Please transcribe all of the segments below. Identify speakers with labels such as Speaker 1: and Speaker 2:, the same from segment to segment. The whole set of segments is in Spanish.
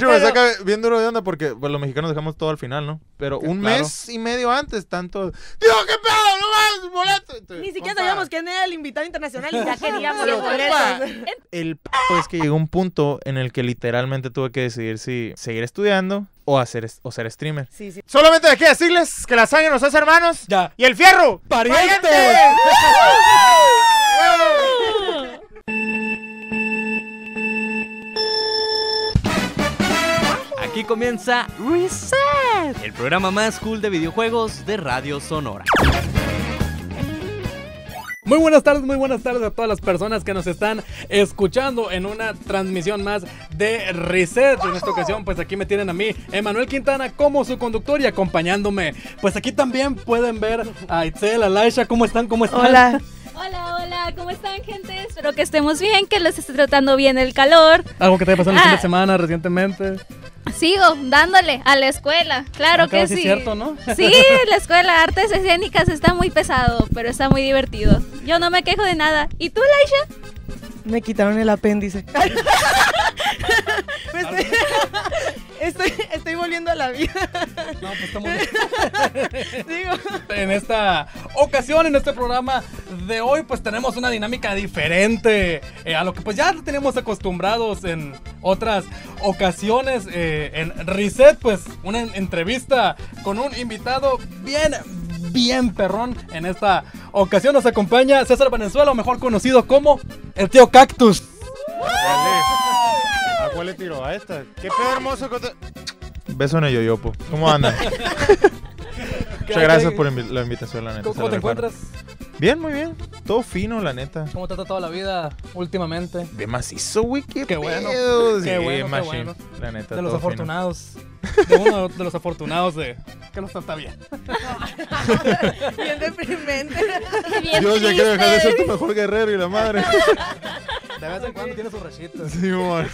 Speaker 1: De hecho, me saca bien duro de onda porque pues, los mexicanos dejamos todo al final, ¿no? Pero un
Speaker 2: claro.
Speaker 1: mes y medio antes, tanto. ¡Tío, qué pedo! ¡No más! ¡Boleto! Entonces,
Speaker 3: Ni siquiera sabíamos quién era el invitado internacional y ya queríamos los boletos.
Speaker 1: El p es que llegó un punto en el que literalmente tuve que decidir si seguir estudiando o, hacer, o ser streamer.
Speaker 3: Sí, sí.
Speaker 1: Solamente que decirles que la sangre nos hace hermanos.
Speaker 2: Ya.
Speaker 1: Y el fierro.
Speaker 2: ¡Parientes! Aquí comienza Reset, el programa más cool de videojuegos de Radio Sonora. Muy buenas tardes, muy buenas tardes a todas las personas que nos están escuchando en una transmisión más de Reset. En esta ocasión, pues aquí me tienen a mí, Emanuel Quintana, como su conductor y acompañándome. Pues aquí también pueden ver a Itzel, a Laisha, ¿cómo están? ¿Cómo están?
Speaker 3: Hola.
Speaker 4: Hola, hola, ¿cómo están, gente? Espero que estemos bien, que les esté tratando bien el calor.
Speaker 2: ¿Algo que te haya pasado en el fin
Speaker 4: Ah.
Speaker 2: de semana recientemente?
Speaker 4: Sigo dándole a la escuela, claro
Speaker 2: Ah,
Speaker 4: que sí.
Speaker 2: sí es cierto, ¿no?
Speaker 4: Sí, la escuela, artes escénicas está muy pesado, pero está muy divertido. Yo no me quejo de nada. ¿Y tú, Laisha?
Speaker 3: Me quitaron el apéndice. Estoy, volviendo a la vida.
Speaker 2: No, pues estamos
Speaker 3: Digo,
Speaker 2: en esta ocasión, en este programa de hoy, pues tenemos una dinámica diferente eh, a lo que pues ya tenemos acostumbrados en otras ocasiones. eh, en Reset, pues una en- entrevista con un invitado bien, bien perrón. En esta ocasión nos acompaña César Valenzuela, o mejor conocido como el tío Cactus.
Speaker 1: ¿A cuál le tiro? ¿A esta? ¿Qué pedo hermoso? que te- Beso en el yoyopo. ¿Cómo andan? Muchas gracias por invi- la invitación, la neta.
Speaker 2: ¿Cómo, te encuentras?
Speaker 1: Bien, muy bien. Todo fino, la neta.
Speaker 2: ¿Cómo te ha tratado la vida últimamente?
Speaker 1: Bien macizo, güey. Qué,
Speaker 2: Qué bueno, qué
Speaker 1: Sí,
Speaker 2: bueno, qué
Speaker 1: machine,
Speaker 2: bueno.
Speaker 1: La neta.
Speaker 2: De los
Speaker 1: todo fino.
Speaker 2: afortunados. De uno de los afortunados de que no está bien.
Speaker 3: bien deprimente.
Speaker 4: Bien
Speaker 1: Dios, ya quiero dejar de ser tu mejor guerrero y la madre.
Speaker 2: De vez en cuando tiene sus rachitos.
Speaker 1: Sí, amor.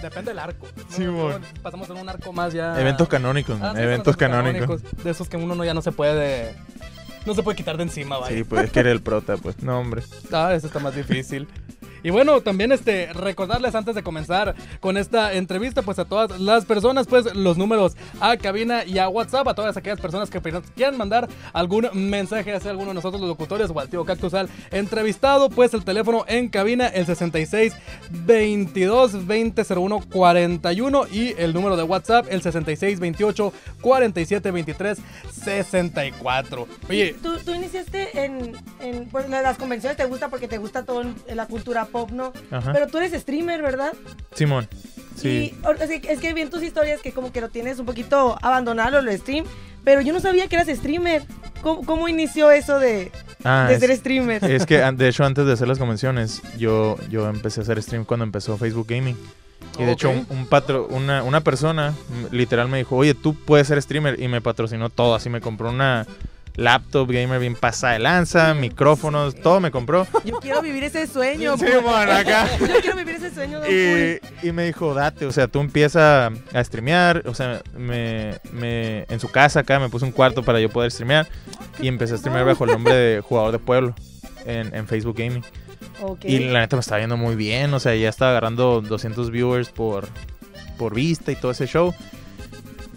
Speaker 2: Depende del arco.
Speaker 1: Sí, mon.
Speaker 2: Pasamos en un arco más ya.
Speaker 1: Eventos canónicos,
Speaker 2: Ah,
Speaker 1: man,
Speaker 2: sí,
Speaker 1: eventos
Speaker 2: los
Speaker 1: canónicos.
Speaker 2: De esos que uno no, ya no se puede. No se puede quitar de encima, vaya.
Speaker 1: Sí, pues es que era el prota, pues. No, hombre.
Speaker 2: Ah, eso está más difícil. Y bueno, también este recordarles antes de comenzar con esta entrevista, pues a todas las personas, pues los números a cabina y a WhatsApp, a todas aquellas personas que quieran mandar algún mensaje hacia alguno de nosotros los locutores o al tío Cactus al entrevistado, pues el teléfono en cabina, el 66 22 20 01 41 y el número de WhatsApp, el 66 28 47 23 64. Oye,
Speaker 3: Tú, iniciaste en, en pues, la- las convenciones, te gusta porque te gusta todo en- la cultura pop, ¿no?
Speaker 1: Ajá.
Speaker 3: Pero tú eres streamer, ¿verdad?
Speaker 1: Simón. Sí.
Speaker 3: Y o- o sea, es que vi en tus historias que como que lo tienes un poquito abandonado, lo stream. Pero yo no sabía que eras streamer. ¿Cómo, cómo inició eso de,
Speaker 1: Ah,
Speaker 3: de
Speaker 1: es-
Speaker 3: ser streamer?
Speaker 1: Es que de hecho antes de hacer las convenciones yo, yo empecé a hacer stream cuando empezó Facebook Gaming. Y de hecho un, un patro, una, una persona literal me dijo, oye, tú puedes ser streamer y me patrocinó todo. Así me compró una laptop gamer bien pasada de lanza, micrófonos, todo me compró.
Speaker 3: Yo quiero vivir ese sueño.
Speaker 1: Sí,
Speaker 3: pues.
Speaker 1: bueno, acá.
Speaker 3: Yo quiero vivir ese sueño.
Speaker 1: Y, y me dijo, date, o sea, tú empiezas a streamear, o sea, me, me- en su casa acá me puse un cuarto para yo poder streamear y empecé a streamear bajo el nombre de jugador de pueblo en, en Facebook Gaming.
Speaker 3: Ok.
Speaker 1: Y la neta me estaba yendo muy bien, o sea, ya estaba agarrando 200 viewers por, por vista y todo ese show.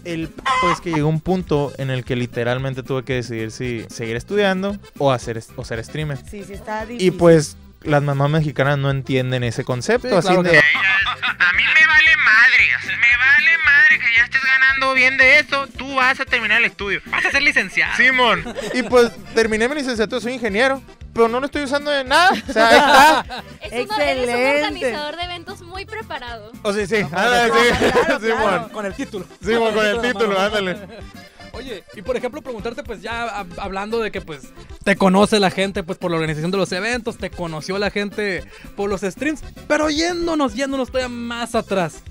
Speaker 1: El p es que llegó un punto en el que literalmente tuve que decidir si seguir estudiando o, hacer, o ser streamer.
Speaker 3: Sí, sí, está difícil.
Speaker 1: Y pues las mamás mexicanas no entienden ese concepto,
Speaker 2: Sí,
Speaker 1: así
Speaker 2: claro
Speaker 1: de...
Speaker 2: que
Speaker 5: A mí me vale madre, me vale madre que ya estés ganando bien de eso. Tú vas a terminar el estudio. Vas a ser licenciado.
Speaker 1: Simón. Y pues terminé mi licenciatura, soy ingeniero, pero no lo estoy usando de nada. O sea, ahí está.
Speaker 4: Es un
Speaker 3: Excelente.
Speaker 4: organizador de eventos muy preparado.
Speaker 1: O sea, sí,
Speaker 2: Ah,
Speaker 1: ándale, sí.
Speaker 3: claro,
Speaker 1: Simón.
Speaker 3: claro.
Speaker 2: con el título.
Speaker 1: Simón, con el título, ándale.
Speaker 2: Oye, y por ejemplo preguntarte pues ya hab- hablando de que pues te conoce la gente pues por la organización de los eventos, te conoció la gente por los streams, pero yéndonos, yéndonos todavía más atrás.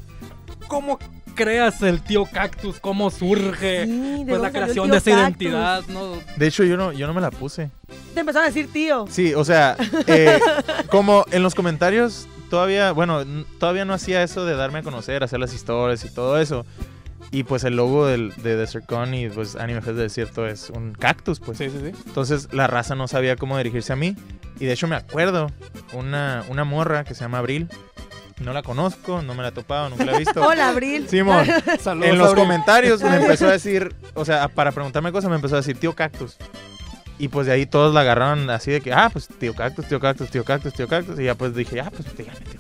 Speaker 2: ¿Cómo creas el tío Cactus? ¿Cómo surge
Speaker 3: Sí, ¿de
Speaker 2: pues la creación de esa
Speaker 3: Cactus?
Speaker 2: identidad? ¿no?
Speaker 1: De hecho, yo no, yo no me la puse.
Speaker 3: Te empezaron a decir tío.
Speaker 1: Sí, o sea, eh, como en los comentarios todavía, bueno, todavía no hacía eso de darme a conocer, hacer las historias y todo eso. Y pues el logo del, de DesertCon y pues Anime Fest de Desierto es un cactus, pues.
Speaker 2: Sí, sí, sí.
Speaker 1: Entonces la raza no sabía cómo dirigirse a mí. Y de hecho me acuerdo, una, una morra que se llama Abril, No la conozco, no me la he topado, nunca la he visto.
Speaker 3: Hola, Abril.
Speaker 1: Simón,
Speaker 2: Saludos,
Speaker 1: en los
Speaker 2: Abril.
Speaker 1: comentarios me empezó a decir, o sea, para preguntarme cosas me empezó a decir tío cactus. Y pues de ahí todos la agarraron así de que, ah, pues tío cactus, tío cactus, tío cactus, tío cactus. Y ya pues dije, ah, pues tío cactus.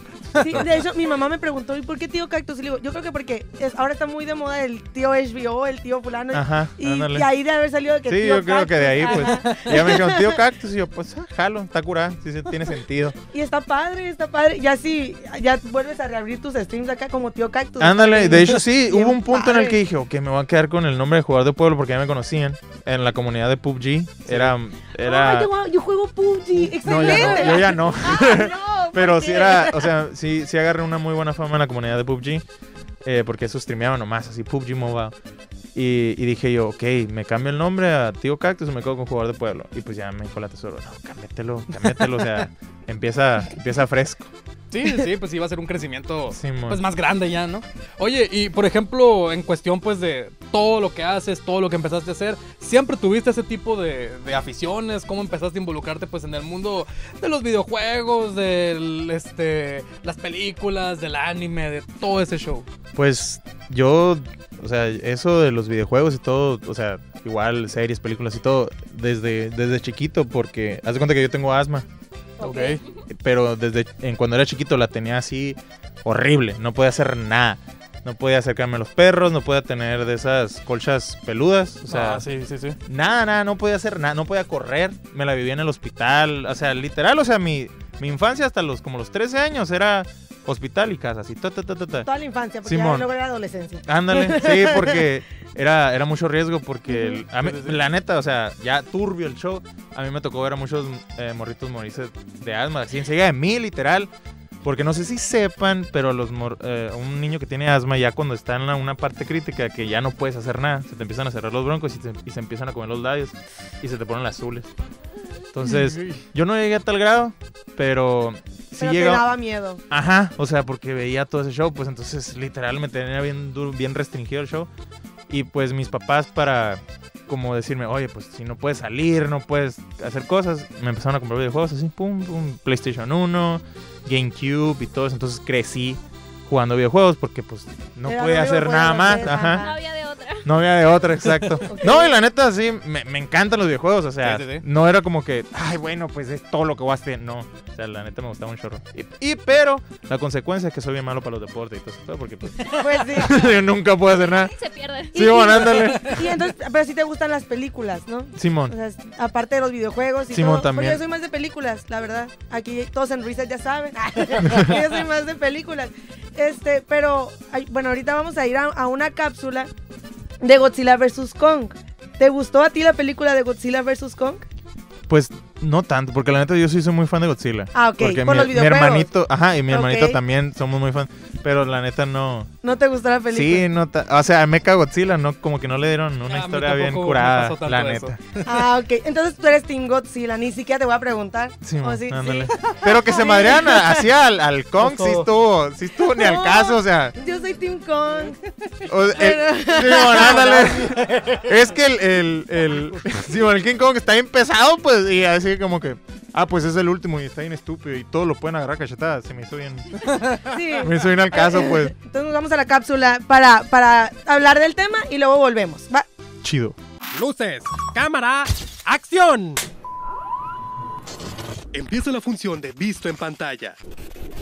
Speaker 3: Sí, de hecho, mi mamá me preguntó, ¿y por qué tío Cactus? Y le digo, yo creo que porque es- ahora está muy de moda el tío HBO, el tío fulano. y-
Speaker 1: Ajá,
Speaker 3: y, y ahí de haber salido de que
Speaker 1: Sí,
Speaker 3: tío
Speaker 1: yo creo que de ahí, pues. Y ya me dijeron, tío cactus. Y yo, pues, ah, jalo, está curada. Sí, sí, tiene sentido.
Speaker 3: Y está padre, está padre. Y así, ya vuelves a reabrir tus streams acá como tío Cactus.
Speaker 1: Ándale, de hecho sí, hubo un punto en el que dije, ok, me voy a quedar con el nombre de jugador de pueblo porque ya me conocían. En la comunidad de PUBG. Era. Era
Speaker 3: Ay, yo, yo juego PUBG, excelente.
Speaker 1: no, ya no, yo ya no.
Speaker 3: Ah, no, ¿por
Speaker 1: Pero sí era, o sea, sí, sí agarré una muy buena fama en la comunidad de PUBG. eh, porque eso streameaba nomás, así PUBG Mobile. Y, y dije yo, ok, me cambio el nombre a Tío Cactus o me quedo con jugador de pueblo. Y pues ya me dijo la tesoro, no, cámbiatelo, cámbiatelo, o sea, empieza, empieza fresco.
Speaker 2: Sí, sí, pues iba a ser un crecimiento pues más grande ya, ¿no? Oye, y por ejemplo, en cuestión pues de todo lo que haces, todo lo que empezaste a hacer, ¿siempre tuviste ese tipo de, de aficiones? ¿Cómo empezaste a involucrarte pues en el mundo de los videojuegos, de este, las películas, del anime, de todo ese show?
Speaker 1: Pues yo, o sea, eso de los videojuegos y todo, o sea, igual series, películas y todo, desde, desde chiquito, porque haz de cuenta que yo tengo asma,
Speaker 3: Ok.
Speaker 1: pero desde en cuando era chiquito la tenía así horrible, no podía hacer nada. No podía acercarme a los perros, no podía tener de esas colchas peludas, o sea,
Speaker 2: Ah, sí, sí, sí.
Speaker 1: nada, nada, no podía hacer nada, no podía correr, me la vivía en el hospital, o sea, literal, o sea, mi, mi infancia hasta los como los 13 años era hospital y casa, así, ta, ta, ta.
Speaker 3: Toda la infancia, porque
Speaker 1: Simón.
Speaker 3: ya luego era adolescencia.
Speaker 1: Ándale, sí, porque era, era mucho riesgo, porque el- a mí- la neta, o sea, ya turbio el show, a mí me tocó ver a muchos eh, morritos morirse de asma, así enseguida de mí, literal, porque no sé si sepan, pero los mor- eh, un niño que tiene asma ya cuando está en la- una parte crítica que ya no puedes hacer nada, se te empiezan a cerrar los broncos y, te- y se empiezan a comer los labios y se te ponen azules. Entonces, yo no llegué a tal grado, pero sí
Speaker 3: pero te
Speaker 1: llega...
Speaker 3: daba miedo.
Speaker 1: Ajá, o sea, porque veía todo ese show, pues entonces literal me tenía bien, duro- bien restringido el show. Y pues mis papás para como decirme, oye, pues si no puedes salir, no puedes hacer cosas, me empezaron a comprar videojuegos así, pum, pum, PlayStation 1, GameCube y todo eso. Entonces crecí jugando videojuegos porque pues no
Speaker 3: Era
Speaker 1: podía
Speaker 3: único
Speaker 1: hacer nada más. ajá.
Speaker 4: No había de otra.
Speaker 1: No había de otra, exacto. No, y la neta, sí, me, me encantan los videojuegos. O sea,
Speaker 2: Sí, sí, sí.
Speaker 1: no era como que, ay, bueno, pues es todo lo que voy a hacer. No, o sea, la neta me gustaba un chorro. Y, y- pero la consecuencia es que soy bien malo para los deportes y todo eso, porque pues,
Speaker 3: Pues sí.
Speaker 1: yo nunca puedo hacer nada.
Speaker 4: Se pierde.
Speaker 1: Sí, bueno, ándale.
Speaker 3: Y entonces, pero sí te gustan las películas, ¿no? O
Speaker 1: Simón,
Speaker 3: sea, aparte de los videojuegos y
Speaker 1: Simón
Speaker 3: todo.
Speaker 1: también.
Speaker 3: Porque yo soy más de películas, la verdad. Aquí todos en Reset ya saben. yo soy más de películas. Este, pero, bueno, ahorita vamos a ir a, a una cápsula de Godzilla vs. Kong. ¿Te gustó a ti la película de Godzilla vs. Kong?
Speaker 1: pues no tanto, porque la neta yo sí soy muy fan de Godzilla.
Speaker 3: Ah, ok,
Speaker 1: Porque
Speaker 3: por
Speaker 1: mi,
Speaker 3: los
Speaker 1: mi
Speaker 3: videojuegos.
Speaker 1: hermanito, ajá, y mi hermanito también somos muy fan. Pero la neta no.
Speaker 3: ¿No te gustó la película?
Speaker 1: Sí, no. O sea, Mecha Godzilla, no, como que no le dieron una
Speaker 2: A mí
Speaker 1: historia bien curada,
Speaker 2: pasó tanto
Speaker 1: la
Speaker 2: eso.
Speaker 1: neta.
Speaker 3: Ah, ok. Entonces tú eres Team Godzilla, ni siquiera te voy a preguntar.
Speaker 1: Sí,
Speaker 3: ¿O
Speaker 1: mo,
Speaker 3: Oh, sí?
Speaker 1: ándale.
Speaker 3: Sí.
Speaker 1: Pero que se madrean así al, al Kong, sí estuvo, sí estuvo ni al caso, o sea.
Speaker 3: Yo soy Team Kong.
Speaker 1: o- el-
Speaker 3: Pero-
Speaker 1: sí, mo, ándale. es que el, el, el, sí, mo, el King Kong está bien pesado, pues, y así como que, ah, pues es el último y está bien estúpido y todo lo pueden agarrar a cachetadas. Se me hizo bien,
Speaker 3: Sí.
Speaker 1: me hizo bien al caso, pues.
Speaker 3: Entonces nos vamos a la cápsula para, para hablar del tema y luego volvemos. Va.
Speaker 1: Chido.
Speaker 6: Luces, cámara, acción. Empieza la función de visto en pantalla.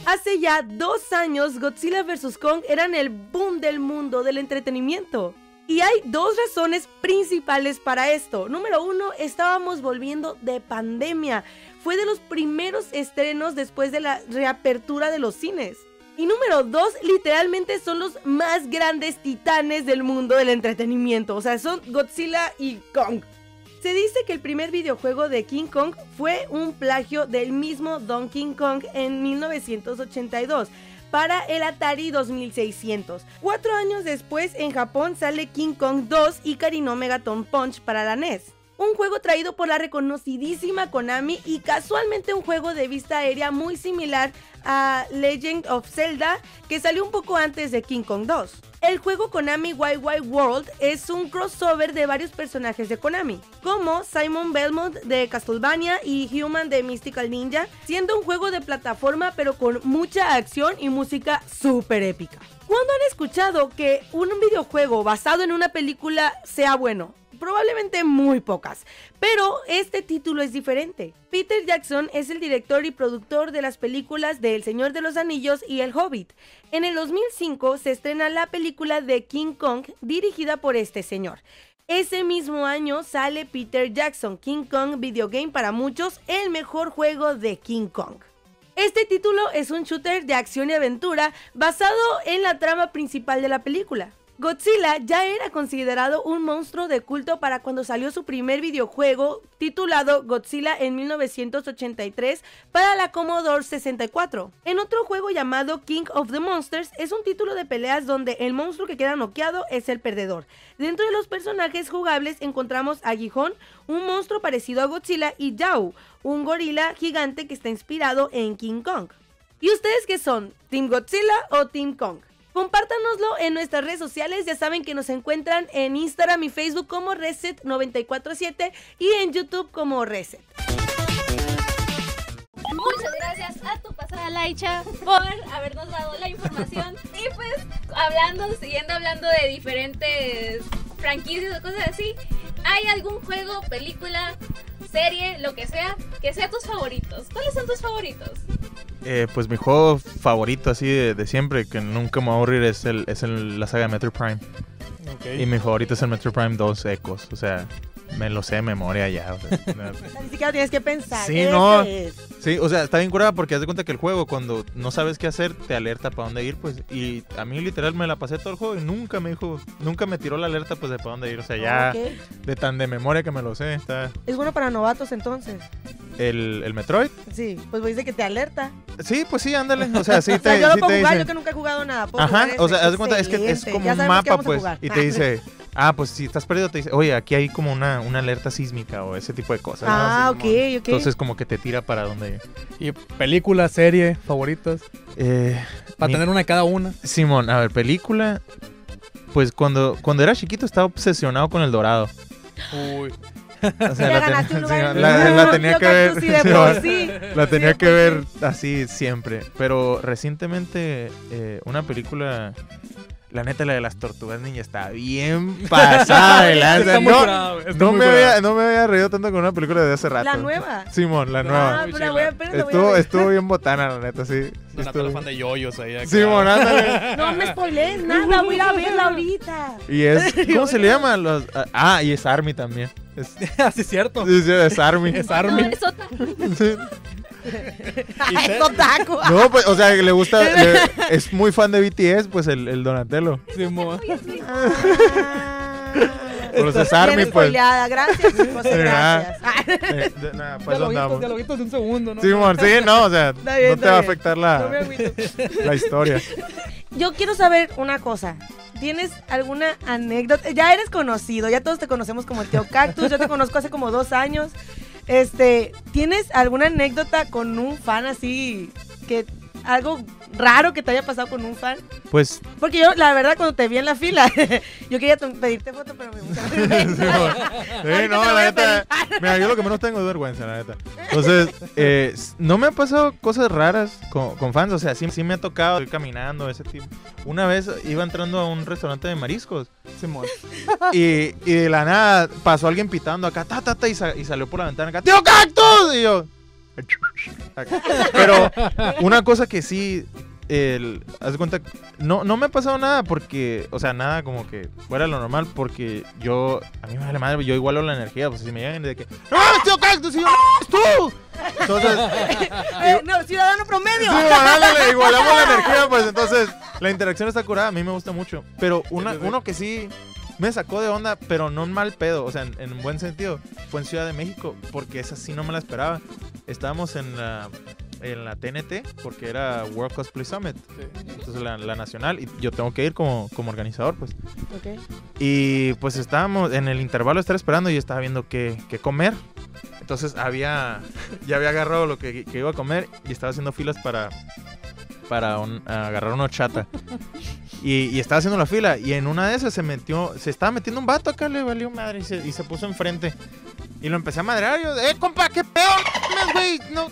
Speaker 3: Hace ya dos años, Godzilla vs. Kong eran el boom del mundo del entretenimiento. Y hay dos razones principales para esto. Número uno, estábamos volviendo de pandemia. Fue de los primeros estrenos después de la reapertura de los cines. Y número dos, literalmente son los más grandes titanes del mundo del entretenimiento. O sea, son Godzilla y Kong. Se dice que el primer videojuego de King Kong fue un plagio del mismo Donkey Kong en 1982 para el Atari 2600. Cuatro años después, en Japón sale King Kong 2 y Karino Megaton Punch para la NES. Un juego traído por la reconocidísima Konami y casualmente un juego de vista aérea muy similar a Legend of Zelda, que salió un poco antes de King Kong 2. El juego Konami Wild World es un crossover de varios personajes de Konami, como Simon Belmont de Castlevania y Human de Mystical Ninja, siendo un juego de plataforma pero con mucha acción y música súper épica. ¿Cuándo han escuchado que un videojuego basado en una película sea bueno? Probablemente muy pocas, pero este título es diferente. Peter Jackson es el director y productor de las películas de El Señor de los Anillos y El Hobbit. En el 2005 se estrena la película de King Kong dirigida por este señor. Ese mismo año sale Peter Jackson, King Kong Video Game para muchos, el mejor juego de King Kong. Este título es un shooter de acción y aventura basado en la trama principal de la película. Godzilla ya era considerado un monstruo de culto para cuando salió su primer videojuego titulado Godzilla en 1983 para la Commodore 64. En otro juego llamado King of the Monsters es un título de peleas donde el monstruo que queda noqueado es el perdedor. Dentro de los personajes jugables encontramos a Gijón, un monstruo parecido a Godzilla, y Yao, un gorila gigante que está inspirado en King Kong. ¿Y ustedes qué son? ¿Team Godzilla o Team Kong? Compártanoslo en nuestras redes sociales. Ya saben que nos encuentran en Instagram y Facebook como Reset947 y en YouTube como Reset.
Speaker 4: Muchas gracias a tu pasada Laicha por habernos dado la información y pues hablando, siguiendo hablando de diferentes franquicias o cosas así, ¿hay algún juego, película, serie, lo que sea, que sea tus favoritos? ¿Cuáles son tus favoritos?
Speaker 1: Eh, pues mi juego favorito así de, de siempre, que nunca me va a aburrir, es, el, es el- la saga de Metro Prime. Y mi favorito es el Metro Prime 2 Ecos. O sea, me lo sé de memoria ya. o sea, no-
Speaker 3: Ni siquiera tienes que pensar.
Speaker 1: Sí, no.
Speaker 3: es.
Speaker 1: Sí, o sea, está bien curada porque haz de cuenta que el juego, cuando no sabes qué hacer, te alerta para dónde ir, pues. Y a mí, literal, me la pasé todo el juego y nunca me dijo, nunca me tiró la alerta, pues, de para dónde ir. O sea, ya
Speaker 3: Ok.
Speaker 1: de tan de memoria que me lo sé. Está
Speaker 3: Es bueno para novatos entonces.
Speaker 1: el, el Metroid.
Speaker 3: Sí, pues dice que te alerta.
Speaker 1: Sí, pues sí, ándale. O sea, sí
Speaker 3: o sea,
Speaker 1: te,
Speaker 3: yo lo
Speaker 1: sí
Speaker 3: puedo
Speaker 1: te
Speaker 3: jugar, yo que nunca he jugado nada.
Speaker 1: Ajá, o sea, haz de cuenta, es que es como
Speaker 3: Ya
Speaker 1: un mapa, pues, y te dice, ah, pues si estás perdido, te dice, oye, aquí hay como una, una alerta sísmica o ese tipo de cosas. ¿no?
Speaker 3: Ah,
Speaker 1: Así
Speaker 3: ok,
Speaker 1: como-
Speaker 3: ok.
Speaker 1: Entonces, como que te tira para donde.
Speaker 2: Y película, serie, favoritas.
Speaker 1: Eh,
Speaker 2: Para
Speaker 1: mi-
Speaker 2: tener una de cada una.
Speaker 1: Simón, a ver, película. Pues cuando, cuando era chiquito estaba obsesionado con el dorado.
Speaker 2: Uy.
Speaker 1: O sea, la, ten- sí, la- la tenía
Speaker 3: Yo
Speaker 1: que ver.
Speaker 3: sí, por sí.
Speaker 1: La tenía que ver
Speaker 3: sí.
Speaker 1: así siempre. Pero recientemente, eh, una película. La neta, la de las tortugas niña está bien pasada de lanza. No, me había, no me había reído tanto con una película de hace rato.
Speaker 3: La nueva.
Speaker 1: Simón, la nueva.
Speaker 3: Ah, la voy a,
Speaker 2: chila.
Speaker 3: pero la voy a
Speaker 1: estuvo, estuvo bien botana, la neta, sí. sí estuvo-
Speaker 2: fan de yoyos ahí. acá.
Speaker 1: Simón, ándale.
Speaker 3: No me spoilees nada, voy a ir a verla ahorita.
Speaker 1: Y es, ¿cómo se le llama? Los, ah, y es Army también. Es,
Speaker 2: Así es cierto.
Speaker 1: sí, sí, es Army.
Speaker 2: Es
Speaker 4: No,
Speaker 2: Army.
Speaker 4: es otra.
Speaker 1: Sí.
Speaker 3: Es otaku.
Speaker 1: No, pues, o sea, que le gusta, le- es muy fan de BTS, pues el, el Donatello.
Speaker 2: Simón.
Speaker 3: Ah.
Speaker 1: Por Army, pues.
Speaker 3: gracias, chicos,
Speaker 1: Sí,
Speaker 3: gracias.
Speaker 1: Eh, de- pues
Speaker 2: Dialoguitos, dialoguitos de un segundo, ¿no?
Speaker 1: Simón, sí, no, o sea,
Speaker 3: bien,
Speaker 1: no te va a afectar la, la historia.
Speaker 3: Yo quiero saber una cosa. ¿Tienes alguna anécdota? Ya eres conocido, ya todos te conocemos como el tío Cactus, yo te conozco hace como dos años. Este, ¿tienes alguna anécdota con un fan así que algo raro que te haya pasado con un fan?
Speaker 1: Pues,
Speaker 3: Porque yo, la verdad, cuando te vi en la fila, yo quería to- pedirte foto, pero me gusta.
Speaker 1: sí, no, la neta, mira, yo lo que menos tengo es vergüenza, la neta. Entonces, eh, no me han pasado cosas raras con, con fans, o sea, sí, sí me ha tocado ir caminando, ese tipo. Una vez iba entrando a un restaurante de mariscos
Speaker 2: Simón.
Speaker 1: y, y de la nada pasó alguien pitando acá, ta, ta, ta, y, sa- y salió por la ventana acá, ¡Tío Cactus! Y yo... Pero una cosa que sí, el, haz de cuenta, no, no me ha pasado nada porque, o sea, nada como que fuera lo normal porque yo, a mí me vale madre, yo igualo la energía, pues si me llegan de que, ¡No, mames, tío Cactus! Y yo, ¡Es tú! Entonces,
Speaker 3: Eh, no, ciudadano promedio.
Speaker 1: Sí, ándale, igualamos la energía, pues entonces la interacción está curada, a mí me gusta mucho. Pero una, uno que sí me sacó de onda, pero no en mal pedo, o sea, en, en buen sentido, fue en Ciudad de México, porque esa sí no me la esperaba. Estábamos en la, en la TNT, porque era World Cosplay Summit, entonces la, la nacional, y yo tengo que ir como, como organizador, pues.
Speaker 3: Ok.
Speaker 1: Y pues estábamos en el intervalo estar esperando y yo estaba viendo qué, qué comer. Entonces había, ya había agarrado lo que, que iba a comer y estaba haciendo filas para, para un- agarrar una chata. Y, y estaba haciendo la fila. Y en una de esas se metió, se estaba metiendo un vato acá, le valió madre y se, y se puso enfrente. Y lo empecé a madrear. Yo, eh, compa, qué pedo, güey. No.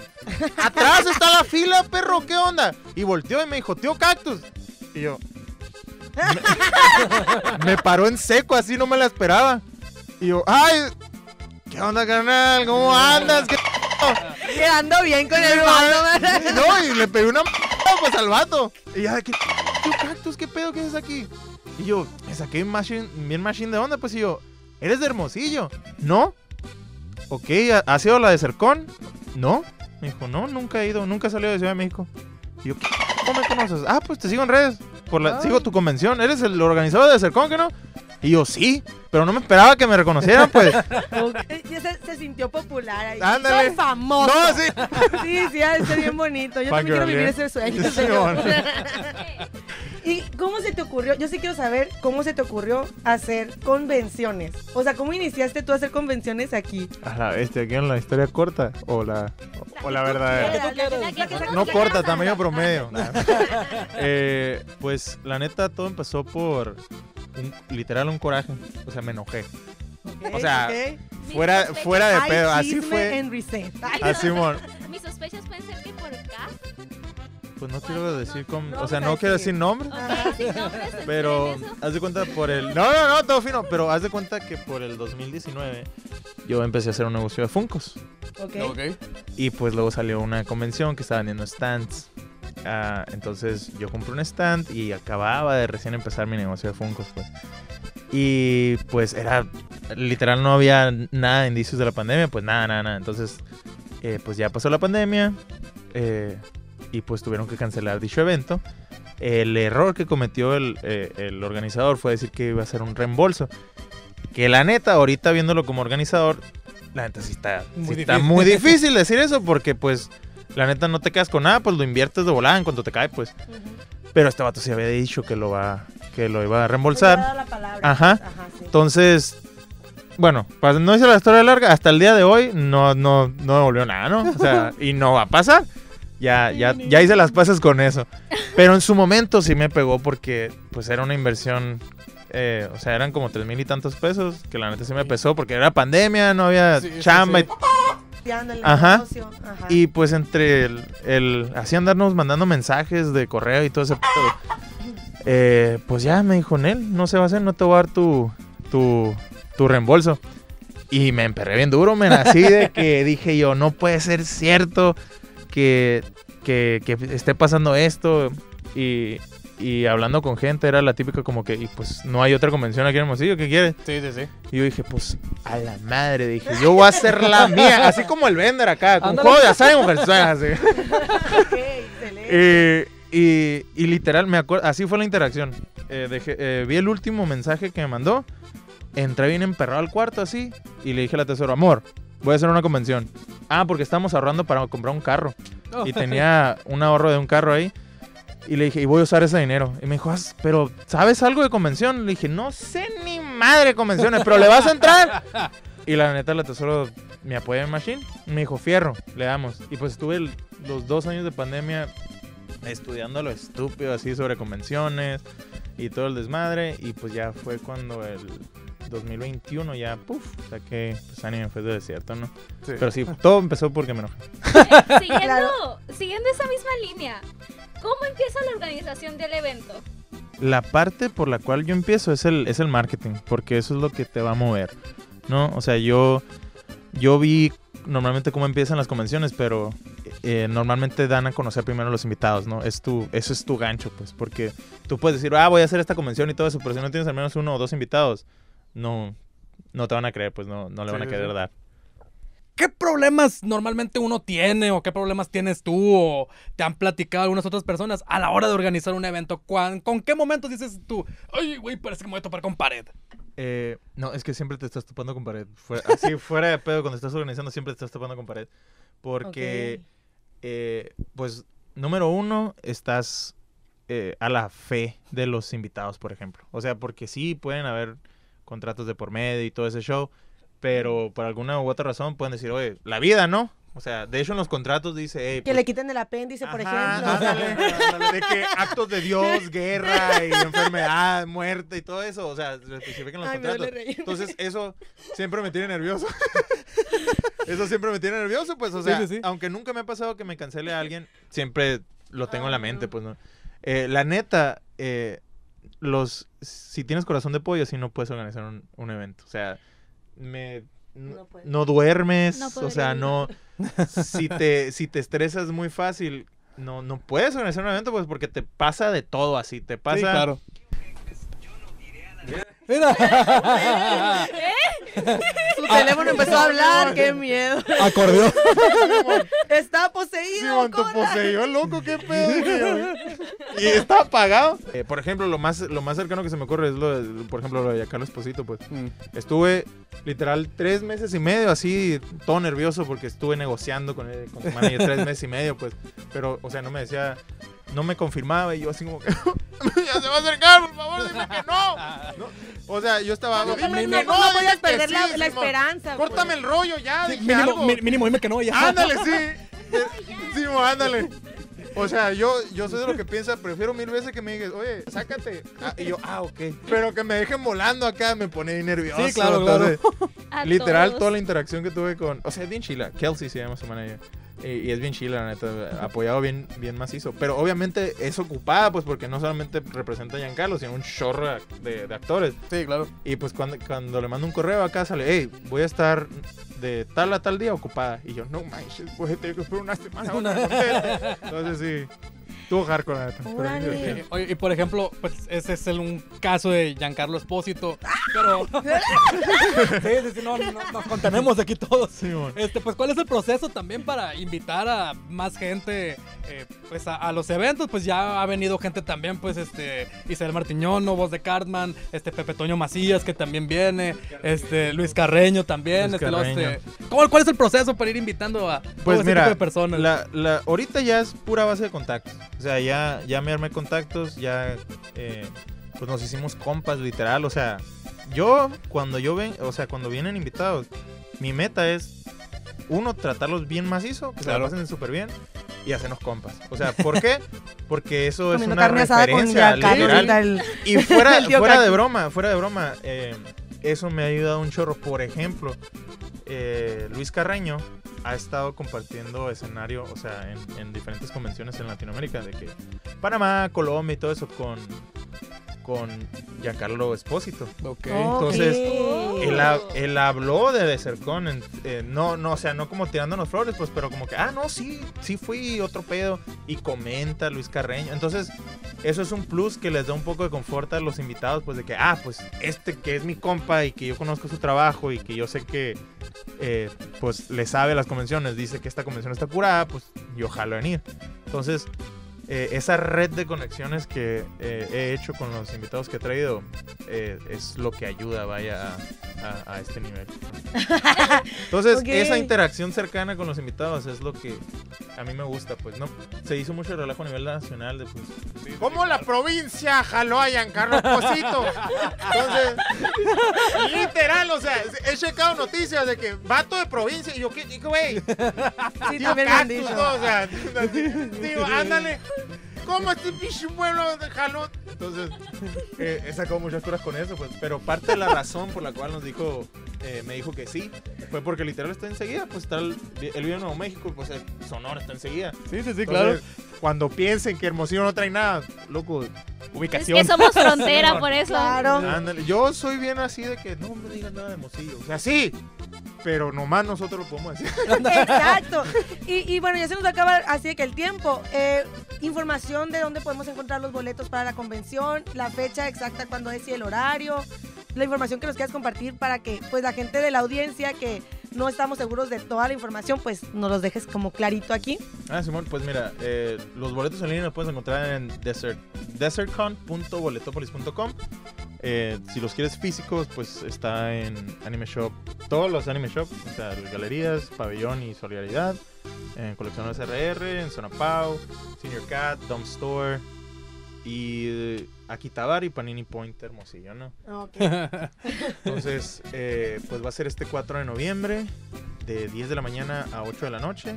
Speaker 1: Atrás está la fila, perro, ¿qué onda? Y volteó y me dijo, tío Cactus. Y yo. Me, me paró en seco, así no me la esperaba. Y yo, ay, ¿qué onda, carnal? ¿Cómo andas? ¿Qué
Speaker 3: Quedando bien con el vato, ¿verdad?
Speaker 1: no, y le pegué una pues al vato. Y ya, ¿qué, tío Cactus? ¿Qué pedo que es aquí? Y yo, me saqué bien machine, bien machine de onda, pues, y yo, ¿eres de Hermosillo? ¿No? Ok, ¿ha- ¿has ido a la de Cercón? ¿No? Me dijo, no, nunca he ido, nunca he salido de Ciudad de México. Y yo, ¿qué- ¿cómo me conoces? Ah, pues te sigo en redes, por la, sigo tu convención, ¿eres el organizador de Cercón, que no? Y yo, sí, pero no me esperaba que me reconocieran, pues.
Speaker 3: Se, se sintió popular ahí.
Speaker 1: Ándale.
Speaker 3: Soy famoso.
Speaker 1: No, sí.
Speaker 3: Sí, sí, ser bien bonito. Yo también quiero vivir ese sueño.
Speaker 1: Sí,
Speaker 3: señor.
Speaker 1: bueno.
Speaker 3: ¿Y cómo se te ocurrió? Yo sí quiero saber cómo se te ocurrió hacer convenciones. O sea, ¿cómo iniciaste tú a hacer convenciones aquí?
Speaker 1: A la bestia, ¿quieren la historia corta o la, o la verdadera? No corta, tamaño promedio. Eh, pues la neta todo empezó por un- literal un coraje. O sea, me enojé.
Speaker 3: Ok,
Speaker 1: O sea, Fuera, fuera de pedo. Así fue.
Speaker 3: en Reset. Ay,
Speaker 1: Así, mon.
Speaker 4: Mis sospechas pueden ser que por acá.
Speaker 1: Pues no quiero decir con.
Speaker 3: No
Speaker 1: O sea, no quiero decir nombre.
Speaker 4: Ok, sin nombres, ¿en
Speaker 1: Pero haz de cuenta por el. No, no, no, todo fino. Pero haz de cuenta que por el 2019 yo empecé a hacer un negocio de Funcos.
Speaker 3: ok.
Speaker 2: Ok.
Speaker 1: Y pues luego salió una convención que estaba vendiendo stands. Ah, entonces yo compré un stand y acababa de recién empezar mi negocio de Funkos, pues. Y pues era, literal no había nada de indicios de la pandemia, pues nada, nada, nada. Entonces, eh, pues ya pasó la pandemia eh, y pues tuvieron que cancelar dicho evento. El error que cometió el, eh, el organizador fue decir que iba a ser un reembolso. Que la neta, ahorita viéndolo como organizador, la neta sí está
Speaker 2: Muy
Speaker 1: sí está
Speaker 2: difícil.
Speaker 1: muy difícil decir eso porque pues la neta no te quedas con nada, pues lo inviertes de volada en cuanto te cae, pues. Pero este vato sí había dicho que lo va que lo iba a reembolsar.
Speaker 3: había dado la palabra.
Speaker 1: Ajá.
Speaker 3: Ajá, sí.
Speaker 1: Entonces, bueno, para no hice la historia larga, hasta el día de hoy no, no, no me volvió nada, ¿no? O sea, y no va a pasar. Ya, ya, ya hice las pases con eso. Pero en su momento sí me pegó porque pues era una inversión, eh, o sea, eran como tres mil y tantos pesos, que la neta sí me pesó porque era pandemia, no había
Speaker 2: Sí, sí,
Speaker 1: chamba
Speaker 2: sí.
Speaker 3: Pisteando el
Speaker 1: Ajá.
Speaker 3: negocio, ajá.
Speaker 1: y, pues entre el, el así andarnos mandando mensajes de correo y todo ese eh, pues ya me dijo Nel, no se va a hacer, no te voy a dar tu, tu, tu reembolso. Y me emperré bien duro, men, así de que dije yo, no puede ser cierto que, que, que esté pasando esto. Y, y hablando con gente era la típica como que, y pues no hay otra convención aquí en Hermosillo, ¿qué quieres?
Speaker 2: Sí, sí, sí.
Speaker 1: Y yo dije, pues, a la madre, dije, yo voy a hacer la mía, así como el vender acá, con
Speaker 2: Ándale.
Speaker 1: juego de azar y mujerzuelas, así.
Speaker 3: Ok, excelente.
Speaker 1: Y, y, y literal, me acuerdo, así fue la interacción. Eh, dejé- eh, vi el último mensaje que me mandó, entré bien emperrado al cuarto así, y le dije a la tesoro, amor, voy a hacer una convención. Ah, porque estamos ahorrando para comprar un carro.
Speaker 2: Oh.
Speaker 1: Y tenía un ahorro de un carro ahí. Y le dije, y voy a usar ese dinero. Y me dijo, "Ah, pero ¿sabes algo de convención? Le dije, no sé ni madre de convenciones, pero le vas a entrar. Y la neta, la tesoro me apoya en Machine. Y me dijo, fierro, le damos. Y pues estuve el- los dos años de pandemia estudiando lo estúpido así sobre convenciones y todo el desmadre. Y pues ya fue cuando el 2021 ya, puff, saqué pues Anime fue de desierto, ¿no?
Speaker 2: Sí.
Speaker 1: Pero sí, todo empezó porque me enojé.
Speaker 4: Siguiendo,
Speaker 3: Claro.
Speaker 4: siguiendo esa misma línea, ¿cómo empieza la organización del evento?
Speaker 1: La parte por la cual yo empiezo es el, es el marketing, porque eso es lo que te va a mover, ¿no? O sea, yo, yo vi normalmente cómo empiezan las convenciones, pero eh, normalmente dan a conocer primero a los invitados, ¿no? Es tu, eso es tu gancho, pues, porque tú puedes decir, ah, voy a hacer esta convención y todo eso, pero si no tienes al menos uno o dos invitados, no, no te van a creer, pues no, no le
Speaker 2: Sí,
Speaker 1: van a querer
Speaker 2: sí.
Speaker 1: dar.
Speaker 2: ¿Qué problemas normalmente uno tiene o qué problemas tienes tú o te han platicado algunas otras personas a la hora de organizar un evento? ¿Cuán- ¿Con qué momentos dices tú, ay, güey, parece que me voy a topar con pared?
Speaker 1: Eh, no, es que siempre te estás topando con pared. Fuera- así, fuera de pedo, cuando estás organizando, siempre te estás topando con pared. Porque, eh, pues, número uno, estás eh, a la fe de los invitados, por ejemplo. O sea, porque sí pueden haber contratos de por medio y todo ese show, pero por alguna u otra razón pueden decir, oye, la vida, ¿no? O sea, de hecho en los contratos dice, hey,
Speaker 3: Que
Speaker 1: pues,
Speaker 3: le quiten el apéndice, por
Speaker 1: Ajá,
Speaker 3: ejemplo.
Speaker 1: ándale, ándale, de que actos de Dios, guerra y enfermedad, muerte y todo eso, o sea, lo especifican los
Speaker 3: Ay,
Speaker 1: contratos. Entonces, eso siempre me tiene nervioso. eso siempre me tiene nervioso, pues, o sea,
Speaker 2: sí, sí.
Speaker 1: aunque nunca me ha pasado que me cancele a alguien, siempre lo tengo en la
Speaker 3: Ah.
Speaker 1: mente, pues, ¿no? Eh, la neta, eh, los, si tienes corazón de pollo, sí no puedes organizar un, un evento. O sea, me...
Speaker 3: No
Speaker 1: duermes,
Speaker 4: No
Speaker 1: o sea, no... Si te, si te estresas muy fácil, no, no puedes organizar un evento, pues, porque te pasa de todo así. Te pasa...
Speaker 2: Sí, claro. Mira.
Speaker 3: Su teléfono empezó a hablar, qué miedo.
Speaker 2: Acordeón.
Speaker 3: Está poseído. Corra.
Speaker 1: poseído, loco, qué pedo. y está apagado. Eh, por ejemplo, lo más, lo más cercano que se me ocurre es lo de, por ejemplo, lo de Giancarlo Esposito, pues. Estuve literal tres meses y medio así, todo nervioso porque estuve negociando con, él, con su manager tres meses y medio, pues. Pero, o sea, no me decía, no me confirmaba y yo así como que, ya se va a acercar, por favor, dime que no. ¿No? O sea, yo estaba,
Speaker 3: No,
Speaker 1: dime
Speaker 3: no,
Speaker 1: que
Speaker 3: no, no
Speaker 1: que
Speaker 3: perder la,
Speaker 1: sí,
Speaker 3: la esperanza. pues.
Speaker 1: Córtame el rollo ya, dije
Speaker 2: Mínimo,
Speaker 1: algo.
Speaker 2: mínimo dime que no, ya.
Speaker 1: Ándale, sí. Eh, Sí, mo, ándale. O sea, yo, yo soy de lo que piensa, prefiero mil veces que me digas, oye, sácate. Ah, y yo, ah, ok. Pero que me dejen volando acá me pone ahí nervioso.
Speaker 2: Sí, claro, claro.
Speaker 1: entonces, Literal,
Speaker 4: todos.
Speaker 1: toda la interacción que tuve con. O sea, es bien chila. Kelsey se llama su manager. Y, es bien chila, la neta. Apoyado bien, bien macizo. Pero obviamente es ocupada, pues porque no solamente representa a Giancarlo, sino un chorro de, de actores.
Speaker 2: Sí, claro.
Speaker 1: Y pues cuando, cuando le mando un correo acá sale, hey, voy a estar de tal a tal día ocupada. Y yo, no manches, pues tengo que esperar una semana. conteste". Entonces sí, tuvo hardcore la neta. divertido.
Speaker 2: Oye, y por ejemplo, pues ese es el- un caso de Giancarlo Espósito, pero... sí, sí, sí, no, no, nos contenemos aquí todos.
Speaker 1: Sí, mon.
Speaker 2: Este, pues, ¿cuál es el proceso también para invitar a más gente, eh, pues, a, a los eventos? Pues ya ha venido gente también, pues, este, Isabel Martiñono, voz de Cartman, este, Pepe Toño Macías, que también viene, este, Luis Carreño también,
Speaker 1: Luis
Speaker 2: este, luego,
Speaker 1: Carreño.
Speaker 2: este, ¿cuál, cuál es el proceso para ir invitando a todo
Speaker 1: Pues
Speaker 2: ese
Speaker 1: mira,
Speaker 2: tipo de personas?
Speaker 1: La, la, ahorita ya es pura base de contactos. O sea, ya, ya me armé contactos, ya eh, pues nos hicimos compas, literal. O sea, yo cuando yo ven, o sea, cuando vienen invitados, mi meta es uno, tratarlos bien macizo, que
Speaker 2: Claro.
Speaker 1: se la pasen súper bien y hacernos compas. O sea, ¿por qué? Porque eso es una
Speaker 3: carne asada con
Speaker 1: referencia
Speaker 3: Giancarlo.
Speaker 1: literal. Y fuera, fuera de broma, fuera de broma, eh, eso me ha ayudado un chorro. Por ejemplo, eh, Luis Carreño ha estado compartiendo escenario, o sea, en, en diferentes convenciones en Latinoamérica, de que Panamá, Colombia y todo eso con, con Giancarlo Espósito.
Speaker 2: Ok.
Speaker 1: Entonces. Él, ha- él habló de Desercon, en- eh, no, no, o sea, no como tirándonos flores, pues, pero como que, ah, no, sí, sí fui otro pedo. Y comenta Luis Carreño. Entonces, eso es un plus que les da un poco de confort a los invitados, pues, de que, ah, pues, este que es mi compa y que yo conozco su trabajo y que yo sé que, eh, pues, le sabe las convenciones, dice que esta convención está curada, pues, yo jalo en ir. Entonces, eh, esa red de conexiones que eh, he hecho con los invitados que he traído eh, es lo que ayuda, vaya, a, este nivel. Entonces, esa interacción cercana con los invitados es lo que a mí me gusta, pues, ¿no? Se hizo mucho relajo a nivel nacional de, pues, ¿Cómo la provincia jaló a Giancarlo Esposito? Entonces, literal, o sea, he checado noticias de que vato de provincia y yo, ¿qué, güey?
Speaker 3: Sí,
Speaker 1: Tío
Speaker 3: también me han
Speaker 1: Cactus,
Speaker 3: dicho.
Speaker 1: ¿no? O sea, digo, ándale. ¿Cómo este pinche pueblo de jalón? Entonces, eh, he sacado muchas curas con eso, pues. Pero parte de la razón por la cual nos dijo, eh, me dijo que sí, fue porque literal está enseguida, pues está el, él vive en Nuevo México, pues Sonora está enseguida.
Speaker 2: Sí, sí, sí, claro.
Speaker 1: Cuando piensen que Hermosillo no trae nada, loco,
Speaker 4: Es
Speaker 2: Ubicación.
Speaker 4: que somos frontera, por eso.
Speaker 3: Claro.
Speaker 1: ándale. Yo soy bien así de que no me digan nada de Hermosillo. O sea, sí, pero nomás nosotros lo podemos decir.
Speaker 3: Exacto. Y, y bueno, ya se nos acaba así de que el tiempo. Eh, información de dónde podemos encontrar los boletos para la convención, la fecha exacta cuando es y el horario, la información que nos quieras compartir para que pues la gente de la audiencia que no estamos seguros de toda la información, pues nos los dejes como clarito aquí.
Speaker 1: Ah, Simón, pues mira, eh, los boletos en línea los puedes encontrar en desert, desertcon.boletopolis.com. Eh, si los quieres físicos, pues está en Anime Shop, todos los Anime Shop, o sea, galerías, pabellón y solidaridad, en colecciones RR, en Zona Pau, Senior Cat, Dump Store y eh, Akitabar y Panini Point Hermosillo, ¿no?
Speaker 3: Ok.
Speaker 1: Entonces, eh, pues va a ser este 4 de noviembre, de 10 de la mañana a 8 de la noche.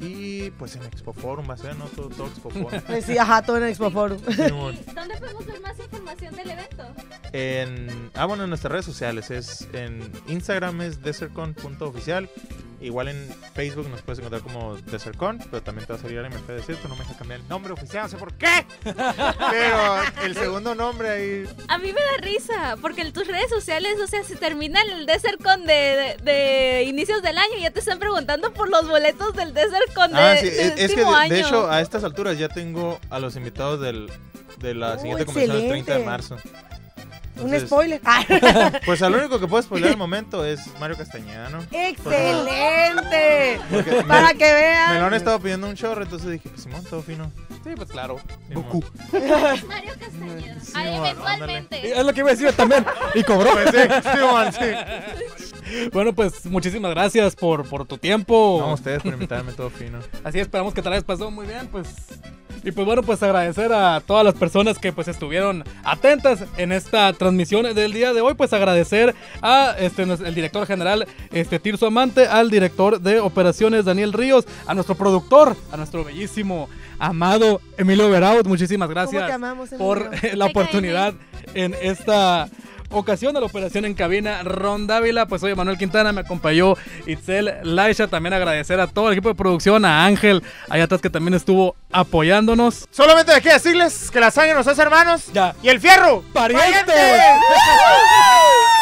Speaker 1: Y pues en Expo Forum va a ser, ¿no? Todo, todo Expo Forum.
Speaker 3: Pues sí, ajá, todo en Expo Forum.
Speaker 4: ¿Dónde podemos ver más información del evento?
Speaker 1: En, ah, bueno, en nuestras redes sociales es en Instagram es desertcon.oficial. Igual en Facebook nos puedes encontrar como Desertcon, pero también te va a salir MF Desierto, no me deja cambiar el nombre oficial, no sé por qué. Pero el segundo nombre ahí
Speaker 4: A mí me da risa, porque en tus redes sociales, o sea, se termina el DesertCon de, de, de inicios del año y ya te están preguntando por los boletos del DesertCon de,
Speaker 1: Ah, sí,
Speaker 4: del
Speaker 1: es, es que de,
Speaker 4: año.
Speaker 1: de hecho a estas alturas ya tengo a los invitados del, de la
Speaker 3: Oh,
Speaker 1: siguiente convención del 30 de
Speaker 3: excelente. Un spoiler. Ah,
Speaker 1: Pues al único que puedo spoiler al momento es Mario Castañeda, ¿no?
Speaker 3: ¡Excelente!
Speaker 1: Porque
Speaker 3: Para
Speaker 1: me,
Speaker 3: que vean.
Speaker 1: me lo han estado pidiendo un chorro, entonces dije, pues, Simón, todo fino.
Speaker 2: Sí, pues claro. Goku.
Speaker 4: Mario Castañeda.
Speaker 1: Sí,
Speaker 4: Ah, eventualmente.
Speaker 2: Es lo que iba a decir también. Y cobró.
Speaker 1: Pues sí, Simón, sí.
Speaker 2: Bueno, pues muchísimas gracias por, por tu tiempo.
Speaker 1: No, ustedes por invitarme, todo fino.
Speaker 2: Así esperamos que te la hayas pasado muy bien, pues. Y pues bueno, pues agradecer a todas las personas que pues estuvieron atentas en esta transmisión del día de hoy, pues agradecer a este el director general este Tirso Amante, al director de operaciones Daniel Ríos, a nuestro productor, a nuestro bellísimo amado Emilio Veraut, muchísimas
Speaker 3: ¿Cómo
Speaker 2: gracias
Speaker 3: amamos,
Speaker 2: por la oportunidad en esta ocasión de la operación en cabina Ron Dávila. Pues soy Manuel Quintana, me acompañó Itzel Laisha. También agradecer a todo el equipo de producción, a Ángel, allá atrás que también estuvo apoyándonos.
Speaker 5: Solamente de aquí decirles que la sangre nos hace hermanos.
Speaker 2: Ya.
Speaker 5: Y el fierro.
Speaker 2: ¡Parientes!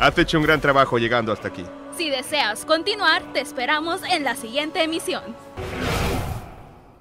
Speaker 7: Has hecho un gran trabajo llegando hasta aquí.
Speaker 4: Si deseas continuar, te esperamos en la siguiente emisión.